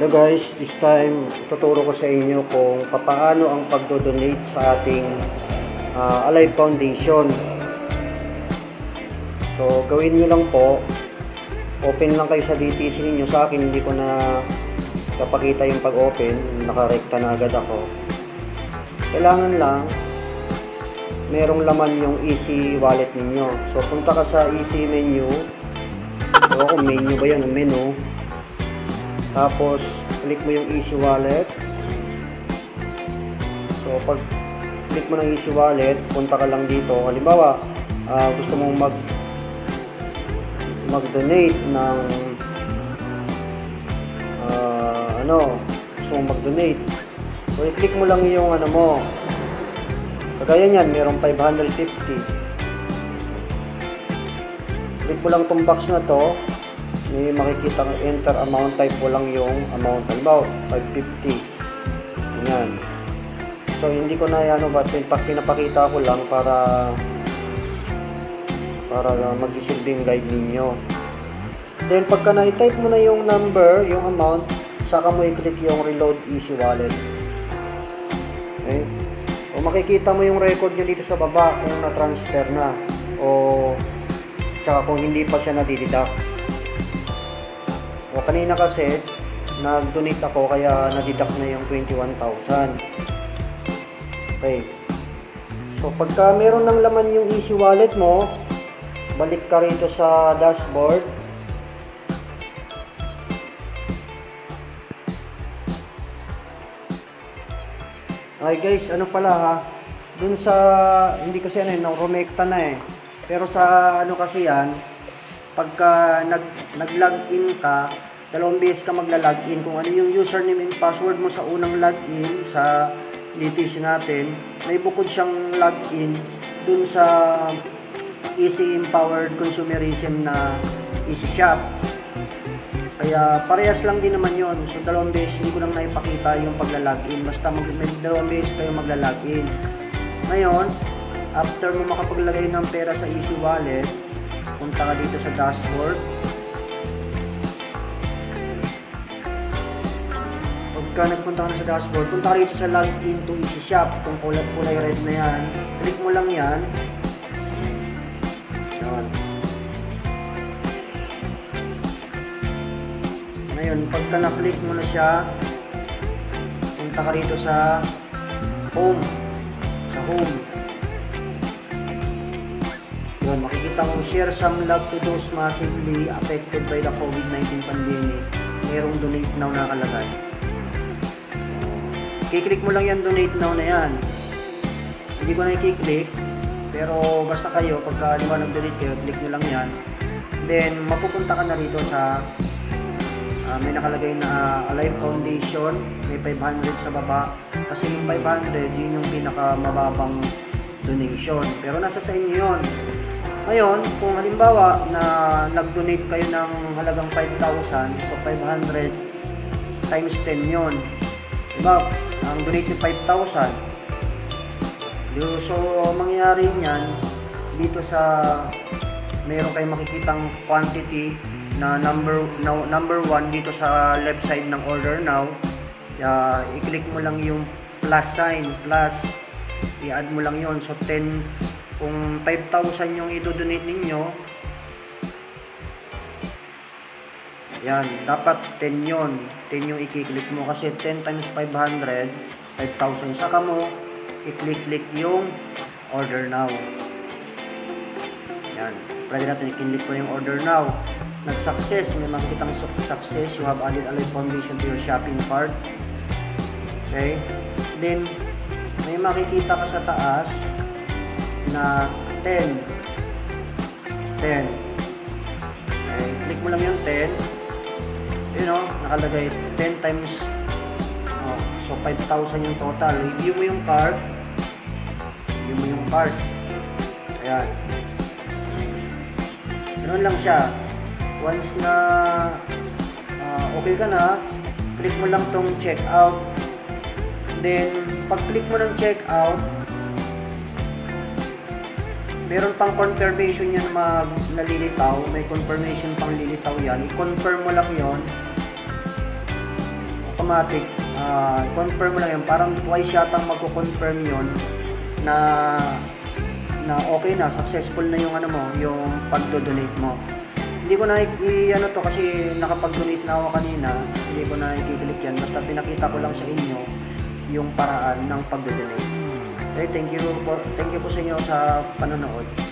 Hello guys, this time tuturo ko sa inyo kung paano ang pagdo-donate sa ating uh, Alive Foundation. So gawin nyo lang po, open lang kayo sa DTC ninyo. Sa akin hindi ko na kapakita yung pag-open, nakarekta na agad ako. Kailangan lang merong laman yung easy wallet ninyo. So punta ka sa easy menu. O kung menu ba yan, menu tapos, click mo yung easy wallet. So, pag click mo ng easy wallet, punta ka lang dito. Halimbawa, uh, gusto mong mag mag-donate ng uh, ano, gusto mong mag-donate. So, i-click mo lang yung ano mo. Kagaya niyan, mayroong 550. Click mo lang tong box na to may makikita ng enter amount type. Mo lang yung amount. Halimbawa 550 yan. So hindi ko na yan but pinapakita ko lang para para magsisilbing guide ninyo. Then pagka na-type mo na yung number yung amount saka mo i-click yung reload easy wallet. Okay? O makikita mo yung record nyo dito sa baba kung na-transfer na o tsaka kung hindi pa siya nadideduct o kanina kasi, nag-donate ako kaya nadidak na yung 21,000. Okay. So pagka meron ng laman yung easy wallet mo, balik ka rito sa dashboard. Ay guys, ano pala ha? Dun sa, hindi kasi ano, eh, rumekta na eh. Pero sa ano kasi yan, pagka nag, nag-login ka, dalawang beses ka magla-login kung ano yung username and password mo sa unang login sa DTC natin, may bukod siyang login dun sa Easy Empowered Consumerism na Easy Shop. Kaya parehas lang din naman yon So dalawang beses hindi ko lang naipakita yung pagla-login. Basta mag may dalawang beses kayo magla-login. Ngayon, after mo makapaglagay ng pera sa Easy Wallet, punta ka dito sa dashboard. Pagka nagpunta ka na sa dashboard, punta ka dito sa login to easy shop. Kung kulay, kulay red na yan, click mo lang yan. Yan. Ngayon, pagka na-click mo na siya, punta ka rito sa home. Sa home. Mo share some love to those massively affected by the COVID-19 pandemic. Merong donate now nakalagay. Kiklik mo lang yan donate now na yan. Hindi ko na i-click, pero basta kayo, pagka di ba nag-donate kayo, click nyo lang yan. Then, mapupunta ka na rito sa uh, may nakalagay na uh, Alive Foundation, may 500 sa baba. Kasi yung 500, yun yung pinaka mababang donation. Pero nasa sa inyo yun. Ngayon, kung halimbawa na nag-donate kayo ng halagang 5,000, so 500 times 10 yon. Diba? Ang donate ni 5,000. So, mangyayari niyan, dito sa meron kayong makikitang quantity na number no, number 1 dito sa left side ng order now. Uh, i-click mo lang yung plus sign, plus i-add mo lang yon So 10 kung 5,000 yung i-donate ninyo, yan, dapat 10 yon 10 yung i-click mo kasi 10 times 500, 5,000. Saka mo, i-click-click yung order now. Yan. Pwede natin i-click ko yung order now. Nag-success, may makikitang success. You have added a live foundation to your shopping cart. Okay? Then, may makikita ka sa taas na 10. 10. Okay, click mo lang yung 10. You know, nakalagay 10 times oh, so 5,000 yung total. Review mo yung card. Review mo yung card. Ayan. Ganun lang siya. Once na uh, okay ka na, click mo lang tong check out. Then, pag click mo ng check out, meron pang confirmation yan mag nalilitaw. May confirmation pang lilitaw yan. I-confirm mo lang yon automatic, ah, confirm mo lang yun. Parang twice yata magko-confirm yun na na okay na, successful na yung ano mo, yung pagdo-donate mo. Hindi ko na i- ano to kasi nakapag-donate na ako kanina, hindi ko na i-click yan. Basta pinakita ko lang sa inyo yung paraan ng pagdo-donate. Okay, thank you po, thank you po sa inyo sa panonood.